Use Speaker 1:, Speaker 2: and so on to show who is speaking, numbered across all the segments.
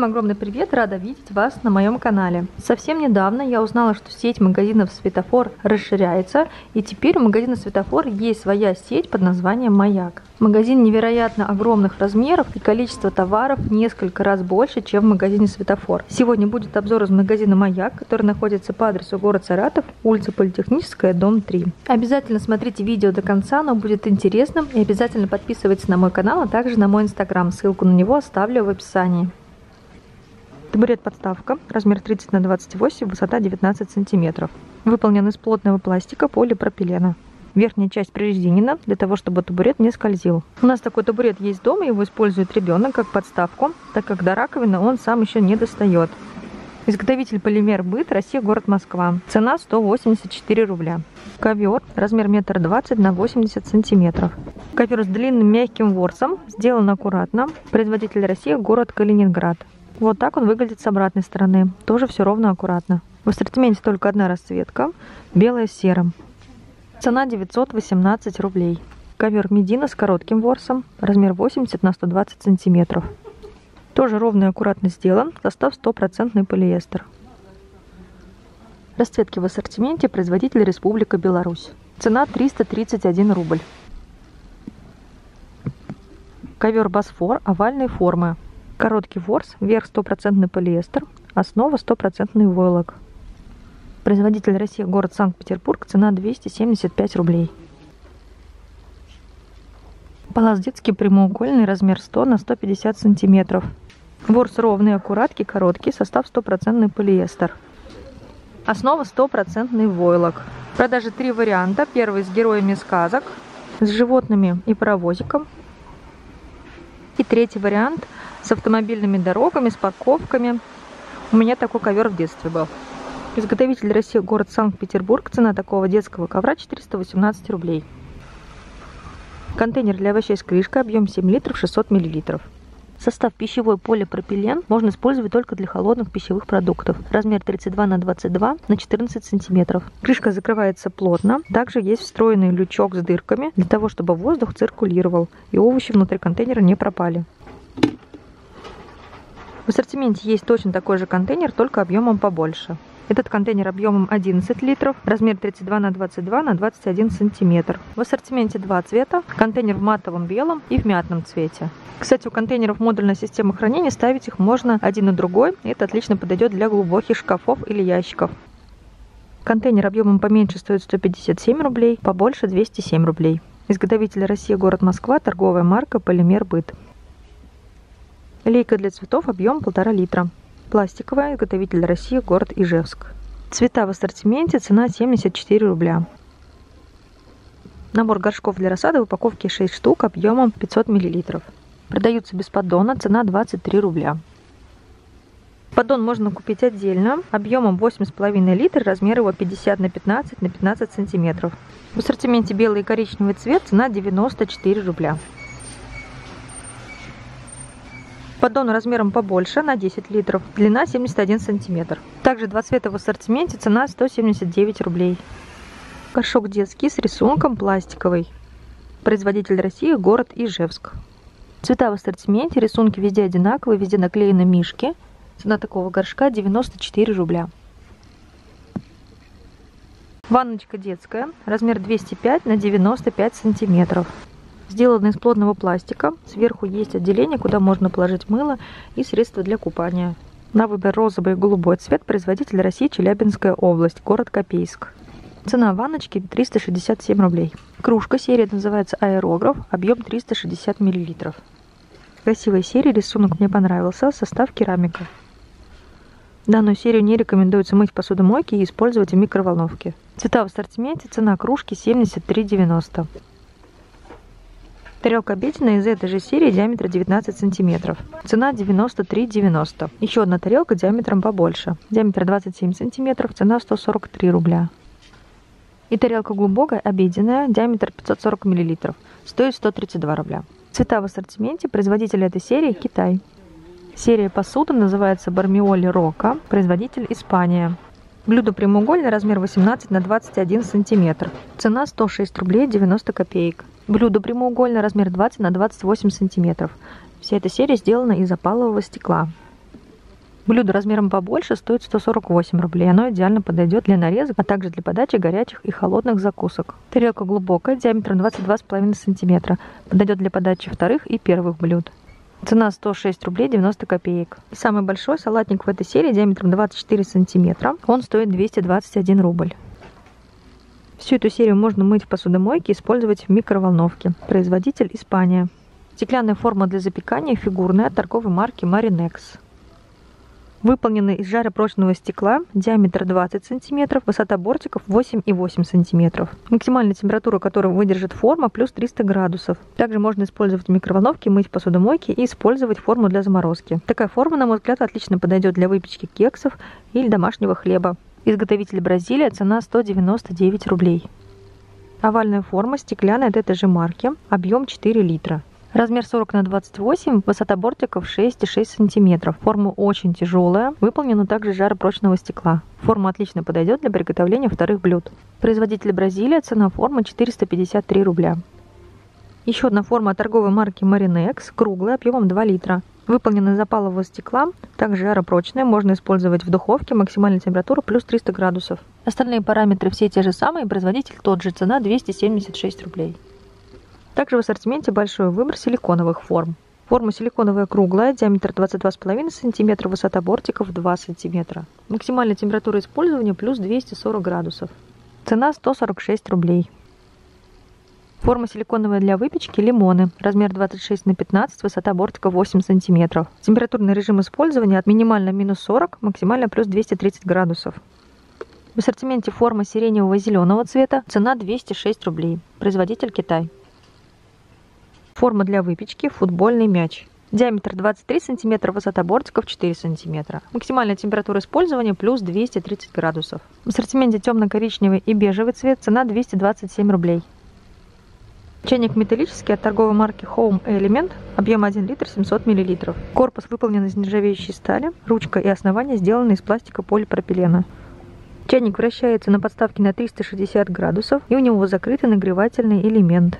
Speaker 1: Всем огромный привет, рада видеть вас на моем канале. Совсем недавно я узнала, что сеть магазинов Светофор расширяется, и теперь у магазина Светофор есть своя сеть под названием Маяк. Магазин невероятно огромных размеров и количество товаров несколько раз больше, чем в магазине Светофор. Сегодня будет обзор из магазина Маяк, который находится по адресу город Саратов, улица Политехническая, дом 3. Обязательно смотрите видео до конца, оно будет интересным, и обязательно подписывайтесь на мой канал, а также на мой инстаграм, ссылку на него оставлю в описании. Табурет-подставка, размер 30 на 28, высота 19 сантиметров. Выполнен из плотного пластика полипропилена. Верхняя часть прорезинена, для того, чтобы табурет не скользил. У нас такой табурет есть дома, его использует ребенок как подставку, так как до раковины он сам еще не достает. Изготовитель полимер Быт, Россия, город Москва. Цена 184 рубля. Ковер, размер метр двадцать на 80 сантиметров. Ковер с длинным мягким ворсом, сделан аккуратно. Производитель Россия, город Калининград. Вот так он выглядит с обратной стороны. Тоже все ровно аккуратно. В ассортименте только одна расцветка, белая с серым. Цена 918 рублей. Ковер Медина с коротким ворсом, размер 80 на 120 сантиметров. Тоже ровно и аккуратно сделан, состав стопроцентный полиэстер. Расцветки в ассортименте производитель Республика Беларусь. Цена 331 рубль. Ковер Босфор овальной формы, Короткий ворс, верх стопроцентный полиэстер, основа стопроцентный войлок. Производитель Россия, город Санкт-Петербург, цена 275 рублей. Палас детский прямоугольный, размер 100 на 150 сантиметров. Ворс ровный, аккуратный, короткий, состав стопроцентный полиэстер. Основа стопроцентный войлок. В продаже три варианта. Первый с героями сказок, с животными и паровозиком. И третий вариант – с автомобильными дорогами, с парковками. У меня такой ковер в детстве был. Изготовитель России, город Санкт-Петербург. Цена такого детского ковра 418 рублей. Контейнер для овощей с крышкой, объем 7 литров, 600 миллилитров. Состав пищевой полипропилен можно использовать только для холодных пищевых продуктов. Размер 32 на 22 на 14 сантиметров. Крышка закрывается плотно. Также есть встроенный лючок с дырками для того, чтобы воздух циркулировал и овощи внутри контейнера не пропали. В ассортименте есть точно такой же контейнер, только объемом побольше. Этот контейнер объемом 11 литров, размер 32 на 22 на 21 сантиметр. В ассортименте два цвета, контейнер в матовом белом и в мятном цвете. Кстати, у контейнеров модульная система хранения, ставить их можно один на другой, это отлично подойдет для глубоких шкафов или ящиков. Контейнер объемом поменьше стоит 157 рублей, побольше 207 рублей. Изготовитель Россия, город Москва, торговая марка Полимер Быт. Лейка для цветов объем 1,5 литра. Пластиковая, изготовитель России, город Ижевск. Цвета в ассортименте, цена 74 рубля. Набор горшков для рассады в упаковке 6 штук объемом 500 мл. Продаются без поддона, цена 23 рубля. Поддон можно купить отдельно, объемом 8,5 литра, размер его 50 на 15 на 15 сантиметров. В ассортименте белый и коричневый цвет, цена 94 рубля. Поддон размером побольше, на 10 литров, длина 71 сантиметр. Также два цвета в ассортименте, цена 179 рублей. Горшок детский с рисунком пластиковый. Производитель России, город Ижевск. Цвета в ассортименте, рисунки везде одинаковые, везде наклеены мишки. Цена такого горшка 94 рубля. Ванночка детская, размер 205 на 95 сантиметров. Сделано из плотного пластика. Сверху есть отделение, куда можно положить мыло и средства для купания. На выбор розовый и голубой цвет. Производитель России Челябинская область, город Копейск. Цена ванночки 367 рублей. Кружка серия называется аэрограф, объем 360 мл. Красивая серия, рисунок мне понравился, состав керамика. Данную серию не рекомендуется мыть в посудомойке и использовать в микроволновке. Цвета в ассортименте, цена кружки 73,90. Тарелка обеденная из этой же серии диаметра 19 сантиметров. Цена 93,90. Еще одна тарелка диаметром побольше. Диаметр 27 сантиметров, цена 143 рубля. И тарелка глубокая, обеденная, диаметр 540 миллилитров. Стоит 132 рубля. Цвета в ассортименте. Производитель этой серии Китай. Серия посуды называется Бармиоли Рока. Производитель Испания. Блюдо прямоугольное, размер 18 на 21 сантиметр. Цена 106 рублей 90 копеек. Блюдо прямоугольное, размер 20 на 28 сантиметров. Вся эта серия сделана из опалового стекла. Блюдо размером побольше стоит 148 рублей. Оно идеально подойдет для нарезок, а также для подачи горячих и холодных закусок. Тарелка глубокая, диаметром 22,5 см. Подойдет для подачи вторых и первых блюд. Цена 106 рублей 90 копеек. Самый большой салатник в этой серии диаметром 24 сантиметра. Он стоит 221 рубль. Всю эту серию можно мыть в посудомойке и использовать в микроволновке. Производитель Испания. Стеклянная форма для запекания фигурная от торговой марки Marinex. Выполнены из жаропрочного стекла, диаметр 20 см, высота бортиков 8,8 см. Максимальная температура которой выдержит форма плюс 300 градусов. Также можно использовать в микроволновке, мыть в посудомойке и использовать форму для заморозки. Такая форма, на мой взгляд, отлично подойдет для выпечки кексов или домашнего хлеба. Изготовитель Бразилия, цена 199 рублей. Овальная форма стеклянная от этой же марки, объем 4 литра. Размер 40 на 28, высота бортиков 6,6 см. Форма очень тяжелая, выполнена также жаропрочного стекла. Форма отлично подойдет для приготовления вторых блюд. Производитель Бразилия, цена формы 453 рубля. Еще одна форма торговой марки Marinex, круглая, объемом 2 литра. Выполнена из запалового стекла, также жаропрочная, можно использовать в духовке, максимальная температура плюс 300 градусов. Остальные параметры все те же самые, производитель тот же, цена 276 рублей. Также в ассортименте большой выбор силиконовых форм. Форма силиконовая круглая, диаметр 22,5 см, высота бортиков 2 см. Максимальная температура использования плюс 240 градусов. Цена 146 рублей. Форма силиконовая для выпечки лимоны. Размер 26 на 15, высота бортика 8 см. Температурный режим использования от минимально минус 40, максимально плюс 230 градусов. В ассортименте форма сиреневого зеленого цвета. Цена 206 рублей. Производитель Китай. Форма для выпечки – футбольный мяч. Диаметр 23 см, высота бортиков 4 см. Максимальная температура использования плюс 230 градусов. В ассортименте темно-коричневый и бежевый цвет, цена 227 рублей. Чайник металлический от торговой марки Home Element, объем 1 литр 700 мл. Корпус выполнен из нержавеющей стали, ручка и основание сделаны из пластика полипропилена. Чайник вращается на подставке на 360 градусов и у него закрытый нагревательный элемент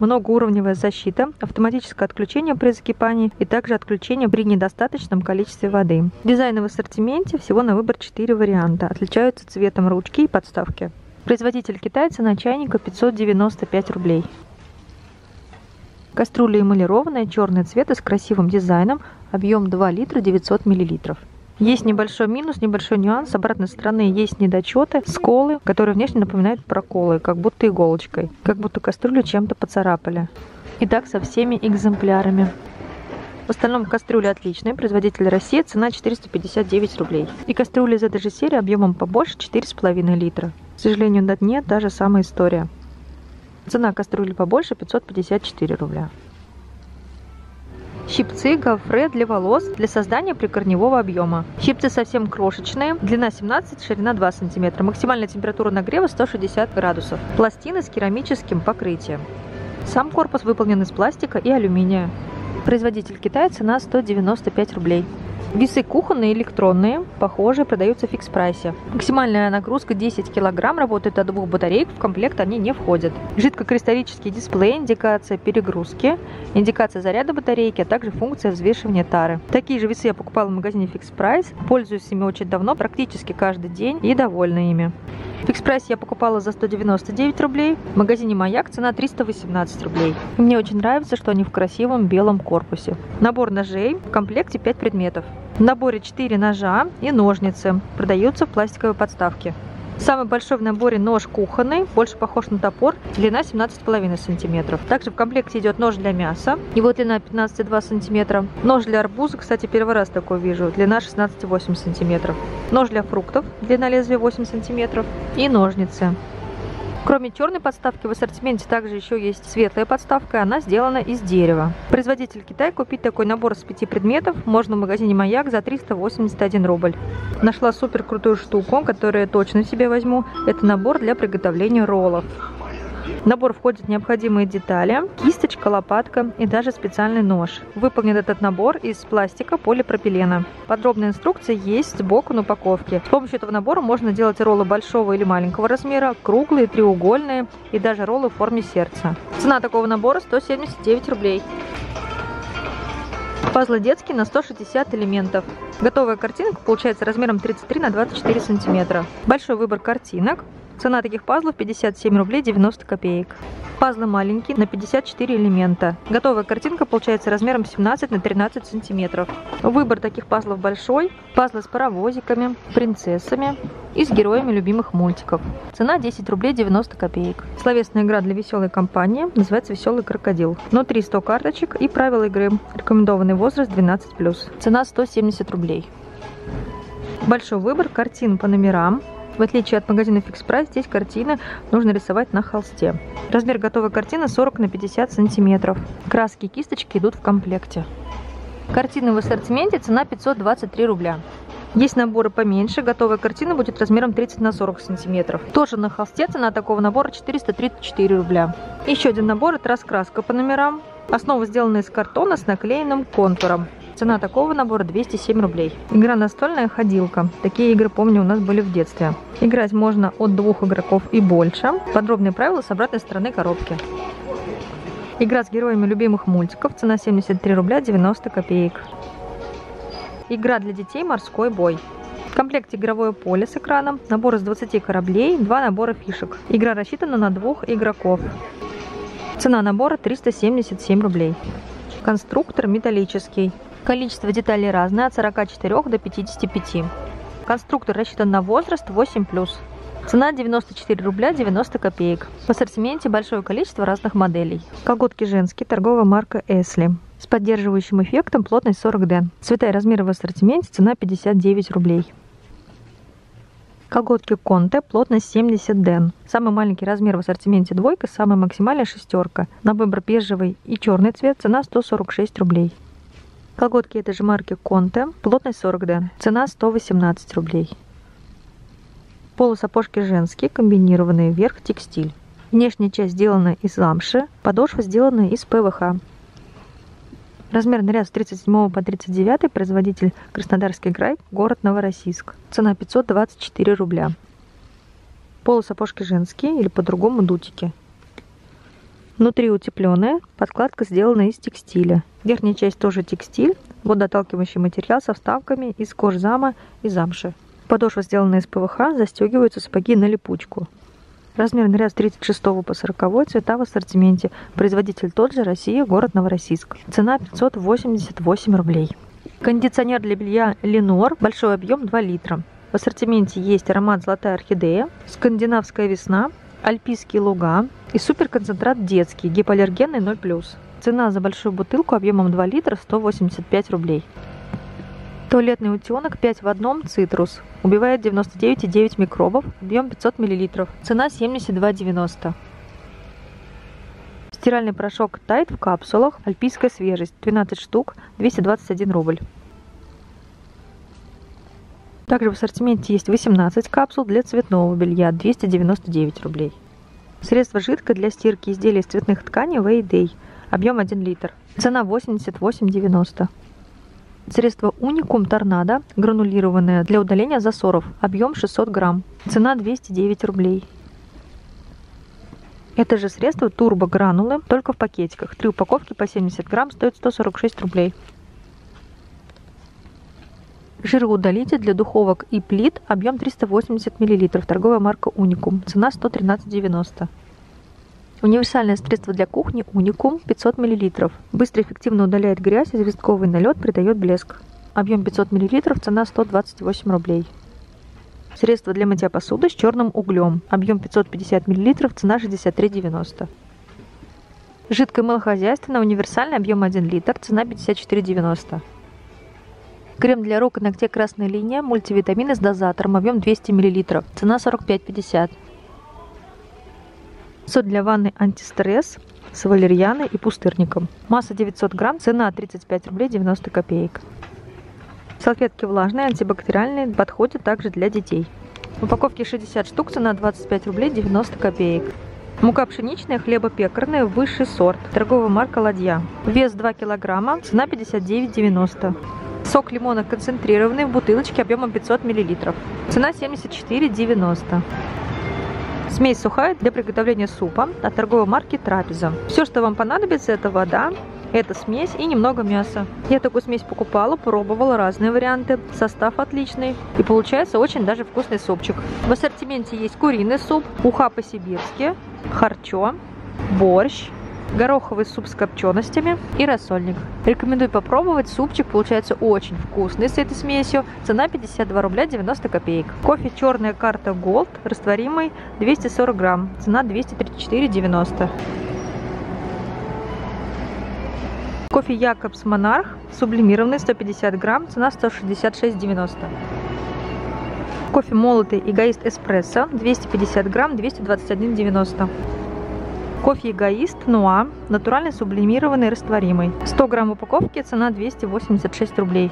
Speaker 1: многоуровневая защита, автоматическое отключение при закипании и также отключение при недостаточном количестве воды. Дизайны в ассортименте всего на выбор 4 варианта, отличаются цветом ручки и подставки. Производитель китайца на чайника 595 рублей. Кастрюля эмалированная, черный цвет и с красивым дизайном, объем 2 литра 900 миллилитров. Есть небольшой минус, небольшой нюанс. С обратной стороны есть недочеты, сколы, которые внешне напоминают проколы, как будто иголочкой, как будто кастрюлю чем-то поцарапали. И так со всеми экземплярами. В остальном кастрюля отличная, производитель Россия, цена 459 рублей. И кастрюля из этой же серии объемом побольше 4,5 литра. К сожалению, на дне та же самая история. Цена кастрюли побольше 554 рубля. Щипцы гофре для волос для создания прикорневого объема. Щипцы совсем крошечные, длина 17, ширина 2 см, максимальная температура нагрева 160 градусов. Пластины с керамическим покрытием. Сам корпус выполнен из пластика и алюминия. Производитель Китая, цена 195 рублей. Весы кухонные электронные, похожие, продаются в фикс-прайсе. Максимальная нагрузка 10 кг, работает от двух батареек, в комплект они не входят. Жидкокристаллический дисплей, индикация перегрузки, индикация заряда батарейки, а также функция взвешивания тары. Такие же весы я покупала в магазине фикс-прайс, пользуюсь ими очень давно, практически каждый день и довольна ими. В фикс-прайсе я покупала за 199 рублей, в магазине Маяк цена 318 рублей. И мне очень нравится, что они в красивом белом корпусе. Набор ножей, в комплекте 5 предметов. В наборе 4 ножа и ножницы, продаются в пластиковой подставке. Самый большой в наборе нож кухонный, больше похож на топор, длина 17,5 см. Также в комплекте идет нож для мяса, его длина 15,2 см. Нож для арбуза, кстати, первый раз такой вижу, длина 16,8 см. Нож для фруктов, длина лезвия 8 см. И ножницы. Кроме черной подставки в ассортименте также еще есть светлая подставка, она сделана из дерева. Производитель Китай купить такой набор из пяти предметов можно в магазине Маяк за 381 рубль. Нашла супер крутую штуку, которую я точно себе возьму. Это набор для приготовления роллов. В набор входят необходимые детали, кисточка, лопатка и даже специальный нож. Выполнен этот набор из пластика полипропилена. Подробная инструкция есть сбоку на упаковке. С помощью этого набора можно делать роллы большого или маленького размера, круглые, треугольные и даже роллы в форме сердца. Цена такого набора 179 рублей. Пазлы детские на 160 элементов. Готовая картинка получается размером 33 на 24 сантиметра. Большой выбор картинок. Цена таких пазлов 57 рублей 90 копеек. Пазлы маленькие на 54 элемента. Готовая картинка получается размером 17 на 13 сантиметров. Выбор таких пазлов большой. Пазлы с паровозиками, принцессами и с героями любимых мультиков. Цена 10 рублей 90 копеек. Словесная игра для веселой компании называется «Веселый крокодил». Внутри 100 карточек и правила игры. Рекомендованный возраст 12+. Цена 170 рублей. Большой выбор картин по номерам, в отличие от магазина Fix Price, здесь картины нужно рисовать на холсте. Размер готовой картины 40 на 50 сантиметров. Краски и кисточки идут в комплекте. Картины в ассортименте, цена 523 рубля. Есть наборы поменьше, готовая картина будет размером 30 на 40 сантиметров. Тоже на холсте цена такого набора 434 рубля. Еще один набор это раскраска по номерам. Основа сделана из картона с наклеенным контуром. Цена такого набора 207 рублей. Игра настольная ходилка. Такие игры, помню, у нас были в детстве. Играть можно от двух игроков и больше. Подробные правила с обратной стороны коробки. Игра с героями любимых мультиков. Цена 73 рубля 90 копеек. Игра для детей «Морской бой». В комплекте игровое поле с экраном, набор из 20 кораблей, два набора фишек. Игра рассчитана на двух игроков. Цена набора 377 рублей. Конструктор металлический. Количество деталей разное, от 44 до 55. Конструктор рассчитан на возраст 8+. Цена 94 рубля 90 копеек. В ассортименте большое количество разных моделей. Колготки женские, торговая марка Эсли. С поддерживающим эффектом плотность 40 ден. Цвета и размеры в ассортименте, цена 59 рублей. Колготки Конте, плотность 70 ден. Самый маленький размер в ассортименте двойка, самая максимальная шестерка. На выбор бежевый и черный цвет, цена 146 рублей. Колготки этой же марки Конте, плотность 40 ден, цена 118 рублей. Полусапожки женские, комбинированные, верх текстиль. Внешняя часть сделана из замши, подошва сделана из ПВХ. Размерный ряд с 37 по 39, производитель Краснодарский край, город Новороссийск. Цена 524 рубля. Полусапожки женские или по-другому дутики. Внутри утепленная, подкладка сделана из текстиля. Верхняя часть тоже текстиль, водоотталкивающий материал со вставками из кожзама и замши. Подошва сделана из ПВХ, застегиваются сапоги на липучку. Размерный ряд с 36 по 40 цвета в ассортименте. Производитель тот же, Россия, город Новороссийск. Цена 588 рублей. Кондиционер для белья Ленор, большой объем 2 литра. В ассортименте есть аромат «Золотая орхидея», «Скандинавская весна», «Альпийские луга» и суперконцентрат детский, гипоаллергенный 0+. Цена за большую бутылку объемом 2 литра 185 рублей. Туалетный утенок 5 в одном цитрус. Убивает 99,9 микробов, объем 500 мл. Цена 72,90. Стиральный порошок Тайт в капсулах, альпийская свежесть, 12 штук, 221 рубль. Также в ассортименте есть 18 капсул для цветного белья, 299 рублей. Средство жидкое для стирки изделий из цветных тканей Way объем 1 литр. Цена 88,90. Средство Уникум Торнадо, гранулированное для удаления засоров, объем 600 грамм. Цена 209 рублей. Это же средство турбо гранулы, только в пакетиках. Три упаковки по 70 грамм стоят 146 рублей. Жироудалитель для духовок и плит, объем 380 мл, торговая марка Уникум, цена 113,90. Универсальное средство для кухни Уникум 500 мл. Быстро и эффективно удаляет грязь, известковый налет придает блеск. Объем 500 мл, цена 128 рублей. Средство для мытья посуды с черным углем. Объем 550 мл, цена 63,90. Жидкое мыло хозяйственное, универсальный, объем 1 литр, цена 54,90. Крем для рук и ногтей красная линия, мультивитамины с дозатором, объем 200 мл, цена 45,50. Сот для ванны антистресс с валерьяной и пустырником. Масса 900 грамм, цена 35 рублей 90 копеек. Салфетки влажные, антибактериальные, подходят также для детей. В упаковке 60 штук, цена 25 рублей 90 копеек. Мука пшеничная, хлебопекарная, высший сорт. Торговая марка «Ладья». Вес 2 килограмма, цена 59,90. Сок лимона концентрированный в бутылочке объемом 500 мл. Цена 74,90. Смесь сухая для приготовления супа от торговой марки Трапеза. Все, что вам понадобится, это вода, Это смесь и немного мяса. Я такую смесь покупала, пробовала разные варианты. Состав отличный. И получается очень даже вкусный супчик. В ассортименте есть куриный суп, уха по-сибирски, харчо, борщ, гороховый суп с копченостями и рассольник. Рекомендую попробовать. Супчик получается очень вкусный с этой смесью. Цена 52 рубля 90 копеек. Кофе черная карта Gold, растворимый 240 грамм. Цена 234,90. Кофе Якобс Монарх, сублимированный 150 грамм, цена 166,90. Кофе молотый Эгоист Эспрессо, 250 грамм, 221,90. Кофе Эгоист Нуа, натуральный сублимированный растворимый. 100 грамм упаковки, цена 286 рублей.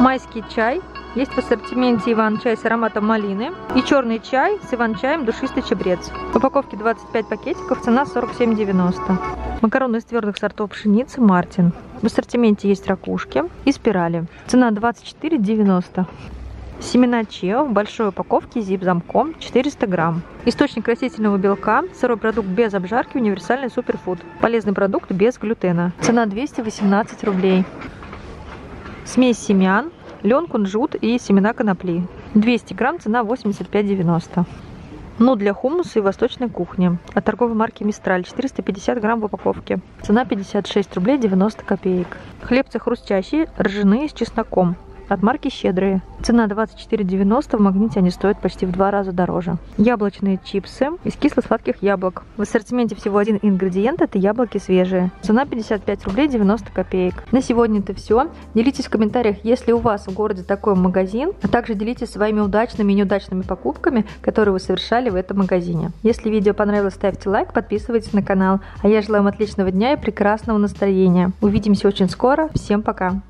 Speaker 1: Майский чай. Есть в ассортименте Иван-чай с ароматом малины и черный чай с Иван-чаем душистый чебрец. В упаковке 25 пакетиков, цена 47,90. Макароны из твердых сортов пшеницы Мартин. В ассортименте есть ракушки и спирали. Цена 24,90. Семена чиа в большой упаковке zip замком 400 грамм. Источник растительного белка, сырой продукт без обжарки, универсальный суперфуд. Полезный продукт без глютена. Цена 218 рублей. Смесь семян, лен, кунжут и семена конопли. 200 грамм, цена 85,90. Ну, для хумуса и восточной кухни. От торговой марки Мистраль. 450 грамм в упаковке. Цена 56 рублей 90 копеек. Хлебцы хрустящие, ржаные с чесноком от марки «Щедрые». Цена 24,90, в магните они стоят почти в два раза дороже. Яблочные чипсы из кисло-сладких яблок. В ассортименте всего один ингредиент, это яблоки свежие. Цена 55 рублей 90 копеек. На сегодня это все. Делитесь в комментариях, если у вас в городе такой магазин, а также делитесь своими удачными и неудачными покупками, которые вы совершали в этом магазине. Если видео понравилось, ставьте лайк, подписывайтесь на канал. А я желаю вам отличного дня и прекрасного настроения. Увидимся очень скоро. Всем пока!